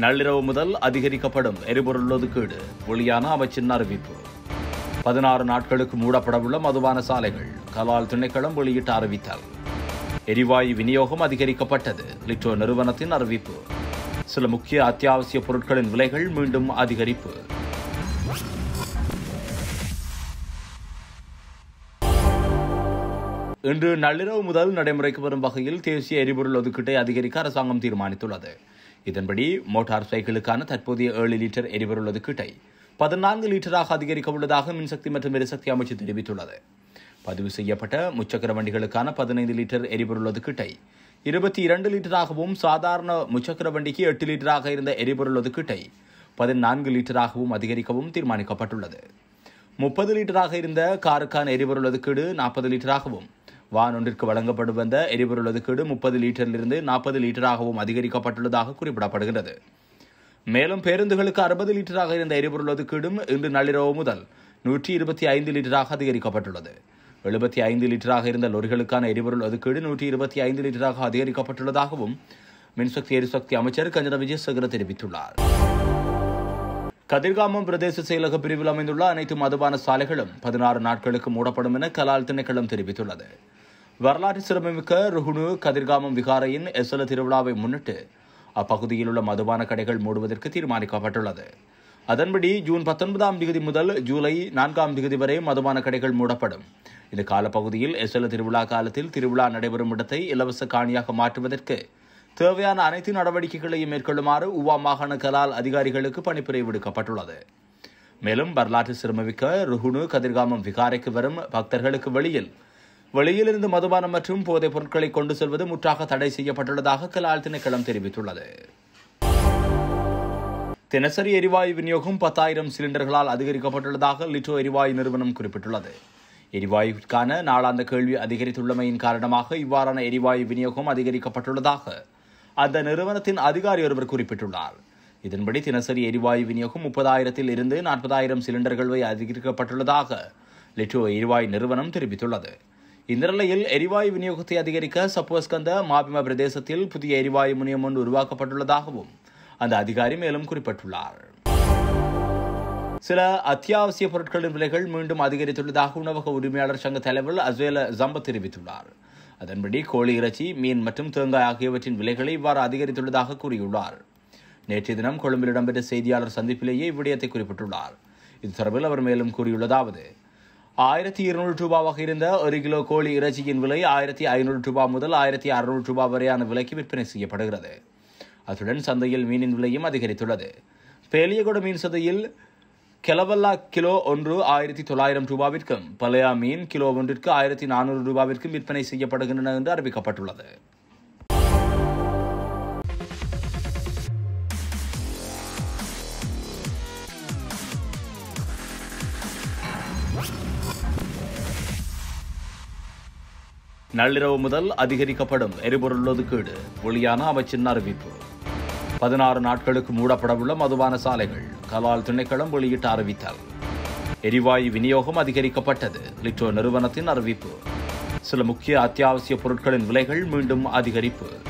நள்ளிரவு முதல் அதிகரிக்கப்படும் எரிபொருள் ஒதுக்கீடு வெளியான அமைச்சின் அறிவிப்பு. பதினாறு நாட்களுக்கு மூடப்படவுள்ள மதுவான சாலைகள் கலால் திணைக்களம் வெளியிட்டு அறிவித்தார் எரிவாயு விநியோகம் அதிகரிக்கப்பட்டது லிட்டோ நிறுவனத்தின் அறிவிப்பு. சில முக்கிய அத்தியாவசிய பொருட்களின் விலைகள் மீண்டும் அதிகரிப்பு. இன்று நள்ளிரவு முதல் நடைமுறைக்கு வரும் வகையில் தேசிய எரிபொருள் ஒதுக்கீட்டை அதிகரிக்க அரசாங்கம் தீர்மானித்துள்ளது. இதன்படி மோட்டார் சைக்கிளுக்கான தற்போதைய ஏழு லிட்டர் எரிபொருள் ஒதுக்கீட்டை பதினான்கு லிட்டராக அதிகரிக்க உள்ளதாக மின்சக்தி மற்றும் எரிசக்தி அமைச்சு தெரிவித்துள்ளது. பதிவு செய்யப்பட்ட முச்சக்கர வண்டிகளுக்கான பதினைந்து லிட்டர் எரிபொருள் ஒதுக்கீட்டை இருபத்தி இரண்டு லிட்டராகவும் சாதாரண முச்சக்கர வண்டிக்கு எட்டு லிட்டராக இருந்த எரிபொருள் ஒதுக்கீட்டை பதினான்கு லிட்டராகவும் அதிகரிக்கவும் தீர்மானிக்கப்பட்டுள்ளது. முப்பது லிட்டராக இருந்த காருக்கான எரிபொருள் ஒதுக்கீடு நாற்பது லிட்டராகவும் வானொன்றிற்கு வழங்கப்பட்டு வழங்கப்படும் வந்த எரிபொருள் ஒதுக்கீடு முப்பது லிட்டரிலிருந்து நாற்பது லிட்டராகவும் அதிகரிக்கப்பட்டுள்ளதாக குறிப்பிடப்படுகிறது மேலும் பேருந்துகளுக்கு அறுபது லிட்டராக இருந்த எரிபொருள் ஒதுக்கீடும் இன்று நள்ளிரவு முதல் நூற்றி இருபத்தி ஐந்து லிட்டராக அதிகரிக்கப்பட்டுள்ளது. எழுபத்தி ஐந்து லிட்டராக இருந்த லொரிகளுக்கான எரிபொருள் ஒதுக்கீடு நூற்றி இருபத்தி ஐந்து லிட்டராக அதிகரிக்கப்பட்டுள்ளதாகவும் மின்சக்தி எரிசக்தி அமைச்சர் கஞ்சன விஜயசேகர தெரிவித்துள்ளார். கதிர்காமம் பிரதேச செயலக பிரிவில் அமைந்துள்ள அனைத்து மதுபான சாலைகளும் பதினாறு நாட்களுக்கு மூடப்படும் என கலால் திணைக்களம் தெரிவித்துள்ளது. வரலாற்று சிறப்புமிக்க ருகுணு கதிர்காமம் விகாரையின் எசல திருவிழாவை முன்னிட்டு அப்பகுதியில் உள்ள மதுபான கடைகள் மூடுவதற்கு தீர்மானிக்கப்பட்டுள்ளது. அதன்படி ஜூன் பத்தொன்பதாம் தேதி முதல் ஜூலை நான்காம் தேதி வரை மதுபான கடைகள் மூடப்படும். இந்த காலப்பகுதியில் எசல திருவிழா காலத்தில் திருவிழா நடைபெறும் இடத்தை இலவச காணியாக மாற்றுவதற்கு தேவையான அனைத்து நடவடிக்கைகளையும் மேற்கொள்ளுமாறு உவா மாகாண கலால் அதிகாரிகளுக்கு பணிப்புரை விடுக்கப்பட்டுள்ளது. மேலும் வரலாற்று சிரமமிக்க ருகுணு கதிர்காமம் விகாரைக்கு வரும் பக்தர்களுக்கு வெளியில் வெளியிலிருந்து மதுபானம் மற்றும் போதைப் பொருட்களை கொண்டு செல்வது முற்றாக தடை செய்யப்பட்டுள்ளதாக கலால் திணைக்களம் தெரிவித்துள்ளது. தினசரி எரிவாயு விநியோகம் பத்தாயிரம் சிலிண்டர்களால் அதிகரிக்கப்பட்டுள்ளதாக லிட்டோ எரிவாயு நிறுவனம் குறிப்பிட்டுள்ளது. எரிவாயுக்கான நாளாந்த கேள்வி அதிகரித்துள்ளமையின் காரணமாக இவ்வாறான எரிவாயு விநியோகம் அதிகரிக்கப்பட்டுள்ளதாக அந்த நிறுவனத்தின் அதிகாரி ஒருவர் குறிப்பிட்டுள்ளார். இதன்படி தினசரி எரிவாயு விநியோகம் முப்பதாயிரத்தில் இருந்து நாற்பதாயிரம் சிலிண்டர்கள் வரை அதிகரிக்கப்பட்டுள்ளதாக லிட்டோ எரிவாயு நிறுவனம் தெரிவித்துள்ளது. இந்த நிலையில் எரிவாயு விநியோகத்தை அதிகரிக்க சப்புவஸ்கந்த மாபிம பிரதேசத்தில் புதிய எரிவாயு முனையம் ஒன்று உருவாக்கப்பட்டுள்ளதாகவும் அந்த அதிகாரி மேலும் குறிப்பிட்டுள்ளார். சில அத்தியாவசிய பொருட்களின் விலைகள் மீண்டும் அதிகரித்துள்ளதாக உணவக உரிமையாளர் சங்க தலைவர் அஸ்வேல ஜம்ப தெரிவித்துள்ளார். அதன்படி கோழி இறைச்சி மீன் மற்றும் தேங்காய் ஆகியவற்றின் விலைகளை இவ்வாறு அதிகரித்துள்ளதாக கூறியுள்ளார். நேற்றைய தினம் கொழும்பில் இடம்பெற்ற செய்தியாளர் சந்திப்பிலேயே இவ்விடயத்தை குறிப்பிட்டுள்ளார். இது தொடர்பில் அவர் மேலும் கூறியுள்ளதாவது ஆயிரத்தி இருநூறு ரூபாவாக இருந்த ஒரு கிலோ கோழி இறைச்சியின் விலை ஆயிரத்தி ஐநூறு ரூபாய் முதல் ஆயிரத்தி அறுநூறு ரூபாய் வரையான விலைக்கு விற்பனை செய்யப்படுகிறது. அத்துடன் சந்தையில் மீனின் விலையும் அதிகரித்துள்ளது. பேலியகொட மீன் சந்தையில் கெலவல்லா கிலோ ஒன்று ஆயிரத்தி தொள்ளாயிரம் ரூபாவிற்கும் பலையா மீன் கிலோ ஒன்றிற்கு ஆயிரத்தி நானூறு ரூபாவிற்கும் விற்பனை செய்யப்படுகின்றன என்று அறிவிக்கப்பட்டுள்ளது. நள்ளிரவு முதல் அதிகரிக்கப்படும் எரிபொருள் ஒதுக்கீடு வெளியான அமைச்சின் அறிவிப்பு. பதினாறு நாட்களுக்கு மூடப்படவுள்ள மதுபான சாலைகள் கலால் திணைக்களம் வெளியிட்டு அறிவித்தல். எரிவாயு விநியோகம் அதிகரிக்கப்பட்டது லிட்டோ நிறுவனத்தின் அறிவிப்பு. சில முக்கிய அத்தியாவசிய பொருட்களின் விலைகள் மீண்டும் அதிகரிப்பு.